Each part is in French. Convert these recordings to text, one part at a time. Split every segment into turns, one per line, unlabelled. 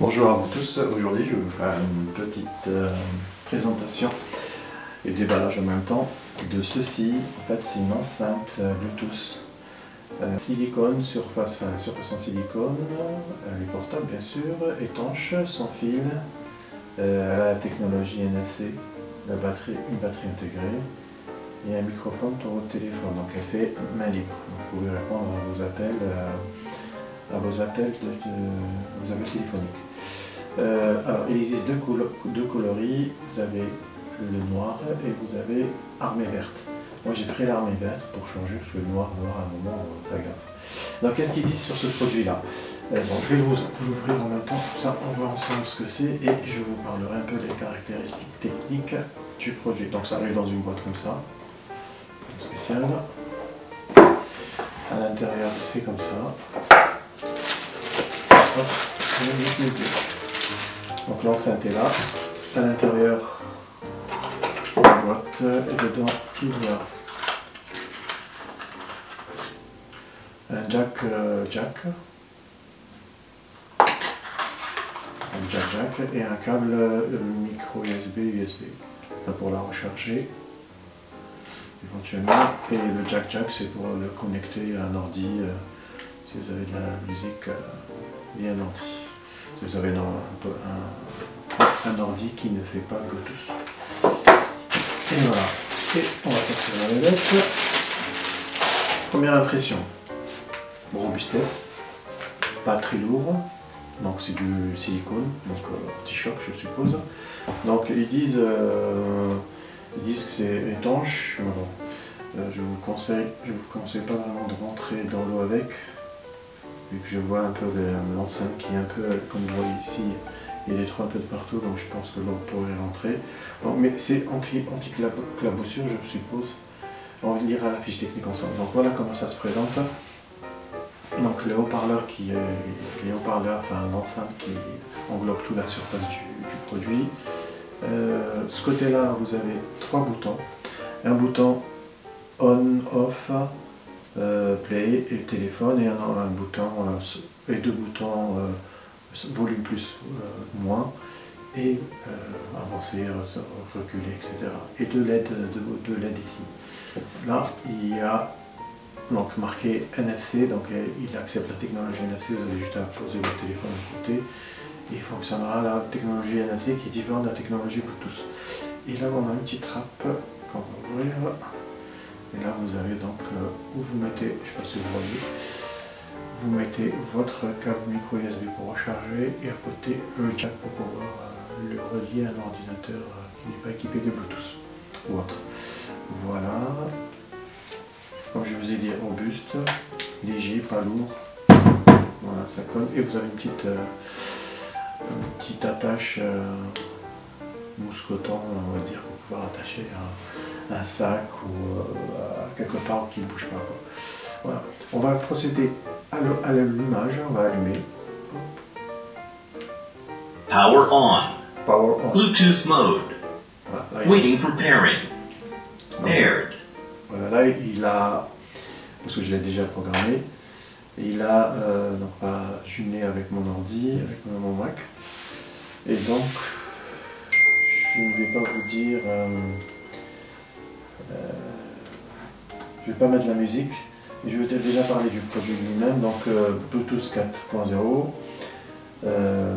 Bonjour à vous tous, aujourd'hui je vais vous faire une petite euh, présentation et déballage en même temps de ceci. En fait c'est une enceinte euh, Bluetooth euh, silicone, surface, enfin surface en silicone, elle est portable bien sûr, étanche, sans fil, la technologie NFC, une batterie intégrée. Et un microphone pour votre téléphone, donc elle fait main libre. Vous pouvez répondre à vos appels à vos appels, de, vos appels téléphoniques. Euh, alors, il existe deux, deux, coloris. Vous avez le noir et vous avez armée verte. Moi, j'ai pris l'armée verte pour changer, parce que le noir, noir, à un moment, ça euh, grave. Donc, qu'est-ce qu'ils disent sur ce produit-là? Euh, Je vais vous l'ouvrir en même temps, comme ça, on voit ensemble ce que c'est et je vous parlerai un peu des caractéristiques techniques du produit. Donc, ça arrive dans une boîte comme ça, spéciale. À l'intérieur, c'est comme ça. Donc l'enceinte est là. À l'intérieur, la boîte et dedans il y a un jack euh, jack, un jack jack et un câble euh, micro USB USB pour la recharger éventuellement. Et le jack jack c'est pour le connecter à un ordi euh, si vous avez de la musique bien ordi. Si vous avez un, un, un, ordi qui ne fait pas Bluetooth. Et voilà. Et on va sortir la lunette. Première impression. Robustesse. Pas très lourd. Donc c'est du silicone, donc euh, anti-choc je suppose. Donc ils disent, euh, ils disent que c'est étanche. Euh, je vous conseille, je vous conseille pas vraiment de rentrer dans l'eau avec, vu que je vois un peu l'enceinte qui est un peu, comme vous voyez ici, il y a des trous un peu de partout, donc je pense que l'eau pourrait rentrer. mais c'est anti-claboussure, je suppose. On lira la fiche technique ensemble. Donc voilà comment ça se présente. Donc le haut-parleur qui est les haut-parleurs, enfin l'enceinte qui englobe toute la surface du, produit. Euh, ce côté-là, vous avez trois boutons. Un bouton on, off, euh, play et téléphone et un, un bouton euh, et deux boutons euh, volume plus moins et avancer, reculer, etc. Et deux LED, deux, LED ici. Là, il y a donc marqué NFC, donc il accepte la technologie NFC, vous avez juste à poser le téléphone à côté. Il fonctionnera la technologie NFC qui est différente de la technologie Bluetooth. Et là, on a une petite trappe qu'on va ouvrir. Et là, vous avez donc euh, où vous mettez, je ne sais pas si vous voyez, vous mettez votre câble micro USB pour recharger et à côté le jack pour pouvoir euh, le relier à un ordinateur euh, qui n'est pas équipé de Bluetooth ou autre. Voilà. Comme je vous ai dit, robuste, léger, pas lourd. Voilà, ça colle. Et vous avez une petite, petite attache coton, on va dire, pour pouvoir attacher un, sac ou euh, quelque part qui ne bouge pas. Voilà. On va procéder à l'allumage, on va allumer.
Power on.
Power on.
Bluetooth mode. Voilà, Waiting for pairing. Paired.
Voilà, là il a, parce que je l'ai déjà programmé, il a euh, donc pas jumelé avec mon ordi, avec mon Mac. Et donc je ne vais pas vous dire... Euh, je ne vais pas mettre la musique. Je vais déjà parler du produit lui-même. Donc euh, Bluetooth 4.0,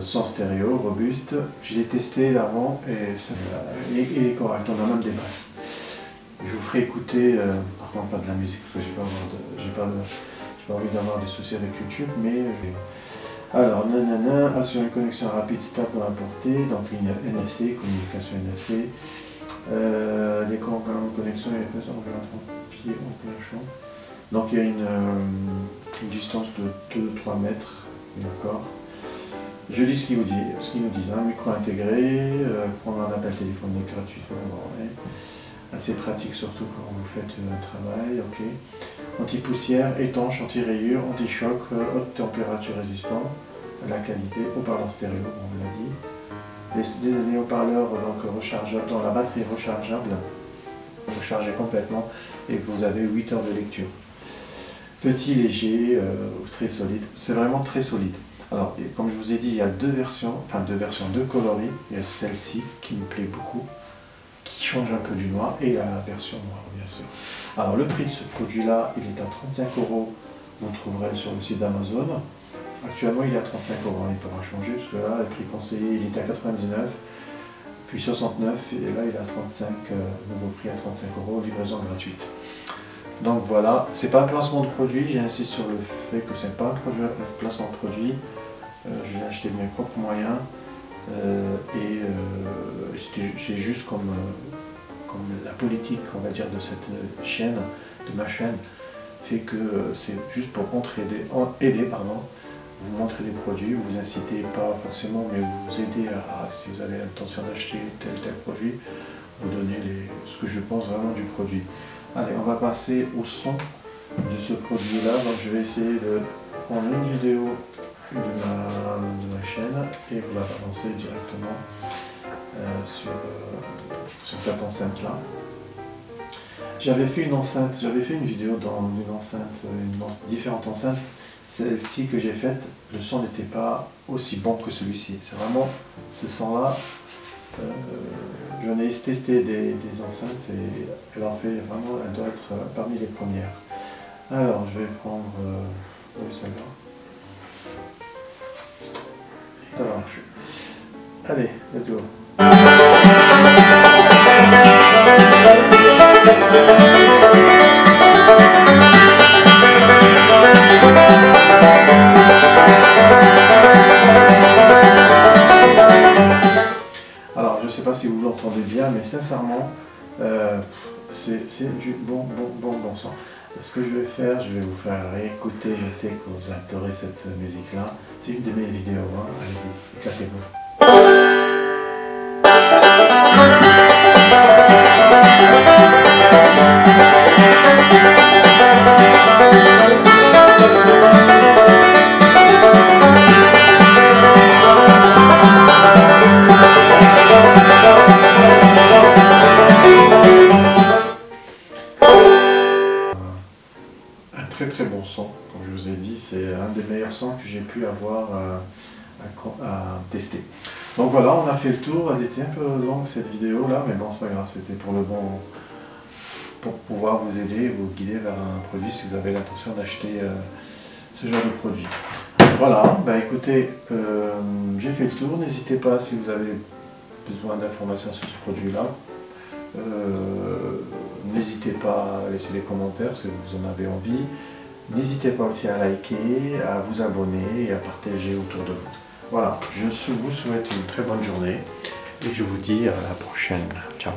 sans stéréo, robuste. Je l'ai testé avant et il est correct. On a même des basses. Je vous ferai écouter, par contre pas de la musique parce que j'ai pas, pas, envie d'avoir des soucis avec YouTube, mais alors, nanana, assurer une connexion rapide, stable dans la donc il y a NFC, communication NFC, euh, les connexions et les personnes environ 30 pieds en plein champ. Donc il y a une, euh, distance de 2-3 mètres, d'accord. Je lis ce qu'ils nous disent, hein. micro intégré, euh, prendre un appel téléphonique gratuitement, assez pratique surtout quand vous faites un travail, ok anti-poussière, étanche, anti-rayure, anti-choc, euh, haute température résistant, la qualité, haut-parleur stéréo, on l'a dit. Les, haut-parleurs donc rechargeables, dans la batterie rechargeable, vous chargez complètement et vous avez 8 heures de lecture. Petit, léger, euh, très solide, c'est vraiment très solide. Alors, comme je vous ai dit, il y a deux versions, enfin deux versions, deux coloris. Il y a celle-ci qui me plaît beaucoup, qui change un peu du noir, et la version noire, bien sûr. Alors, le prix de ce produit-là, il est à 35 euros. Vous le trouverez sur le site d'Amazon. Actuellement, il est à 35 euros. Il pourra changer, parce que là, le prix conseillé, il était à 99 puis 69 et là il a 35, euh, nouveau prix à 35 euros, livraison gratuite. Donc voilà, c'est pas un placement de produit, j'insiste sur le fait que c'est pas un, placement de produit. Euh, je l'ai acheté de mes propres moyens euh, et c'est juste comme, comme la politique, on va dire, de cette chaîne, de ma chaîne, fait que c'est juste pour entraider, aider, pardon, vous montrer des produits, vous incitez pas forcément, mais vous aidez à, si vous avez l'intention d'acheter tel tel produit, vous donnez les, ce que je pense vraiment du produit. Allez, on va passer au son de ce produit-là. Donc je vais essayer de prendre une vidéo de ma, chaîne et vous la balancer directement euh, sur, euh, sur cette enceinte-là. J'avais fait une enceinte, j'avais fait une vidéo dans une enceinte, une, différentes enceintes celle-ci que j'ai faite, le son n'était pas aussi bon que celui-ci. C'est vraiment ce son-là. Euh, J'en ai testé des, enceintes et elle en fait vraiment, elle doit être euh, parmi les premières. Alors je vais prendre. Euh, marcher. Allez, let's go. Si vous l'entendez bien, mais sincèrement, euh, c'est du bon, bon, bon, bon son. Ce que je vais faire, je vais vous faire écouter, je sais que vous adorez cette musique-là. C'est une de mes vidéos, hein. allez-y, éclatez-vous. C'est un des meilleurs sons que j'ai pu avoir à, tester. Donc voilà, on a fait le tour, elle était un peu longue cette vidéo là, mais bon c'est pas grave, c'était pour le bon, pour pouvoir vous aider, vous guider vers un produit si vous avez l'intention d'acheter euh, ce genre de produit. Voilà, ben écoutez, euh, j'ai fait le tour, n'hésitez pas si vous avez besoin d'informations sur ce produit là. Euh, n'hésitez pas à laisser des commentaires si vous en avez envie. N'hésitez pas aussi à liker, à vous abonner et à partager autour de vous. Voilà, je vous souhaite une très bonne journée et je vous dis à la prochaine. Ciao